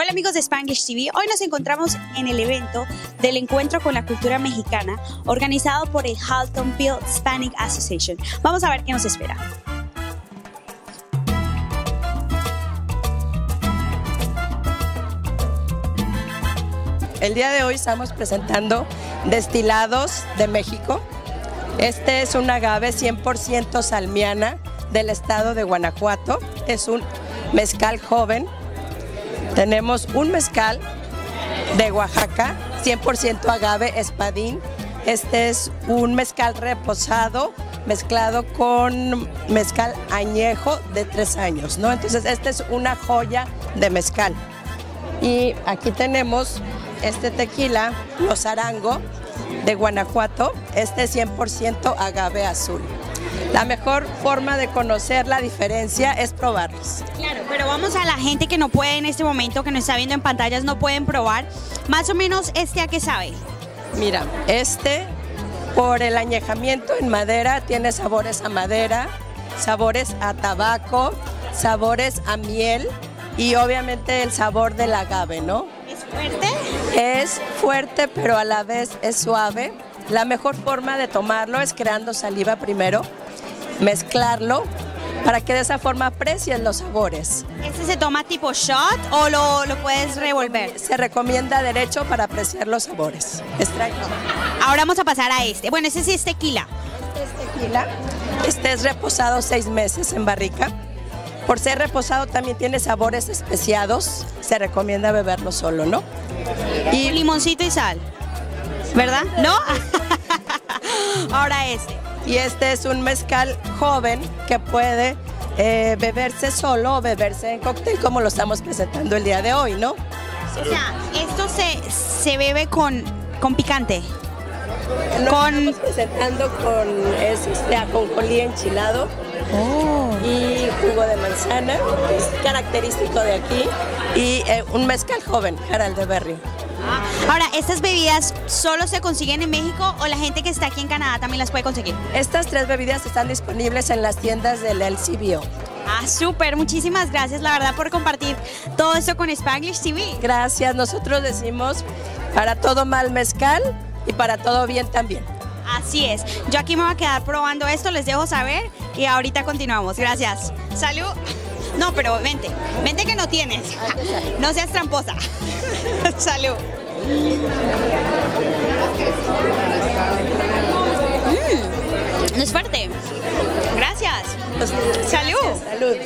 Hola amigos de Spanglish TV, hoy nos encontramos en el evento del encuentro con la cultura mexicana organizado por el Haltonville Hispanic Association. Vamos a ver qué nos espera. El día de hoy estamos presentando destilados de México. Este es un agave 100% salmiana del estado de Guanajuato. Es un mezcal joven tenemos un mezcal de Oaxaca, 100% agave espadín. Este es un mezcal reposado mezclado con mezcal añejo de tres años, ¿no? Entonces, esta es una joya de mezcal. Y aquí tenemos este tequila, Los Arango, de Guanajuato. Este es 100% agave azul. La mejor forma de conocer la diferencia es probarlos. Claro, pero vamos a la gente que no puede en este momento, que nos está viendo en pantallas, no pueden probar. Más o menos, ¿este a qué sabe? Mira, este por el añejamiento en madera tiene sabores a madera, sabores a tabaco, sabores a miel y obviamente el sabor del agave, ¿no? ¿Es fuerte? Es fuerte, pero a la vez es suave. La mejor forma de tomarlo es creando saliva primero mezclarlo para que de esa forma aprecies los sabores. ¿Este se toma tipo shot o lo, puedes revolver? Se recomienda derecho para apreciar los sabores. Ahora vamos a pasar a este. Bueno, ese sí es tequila. Este es tequila. Este es reposado seis meses en barrica. Por ser reposado también tiene sabores especiados. Se recomienda beberlo solo, ¿no? Y limoncito y sal. ¿Verdad? ¿No? Ahora este y este es un mezcal joven que puede eh, beberse solo o beberse en cóctel como lo estamos presentando el día de hoy, ¿no? O sea, esto se, se bebe con, con picante. Lo con... estamos presentando con, es, este, ajonjolí enchilado oh. y jugo de manzana, es característico de aquí, y eh, un mezcal joven, Harald de Berry. Ahora, ¿estas bebidas solo se consiguen en México o la gente que está aquí en Canadá también las puede conseguir? Estas tres bebidas están disponibles en las tiendas del LCBO. Ah, súper, muchísimas gracias la verdad por compartir todo esto con Spanglish TV. Gracias, nosotros decimos para todo mal mezcal y para todo bien también. Así es, yo aquí me voy a quedar probando esto, les dejo saber y ahorita continuamos. Gracias. Salud. No, pero vente, vente que no tienes. No seas tramposa. Salud. Mm, no es fuerte. Gracias. Salud. Salud.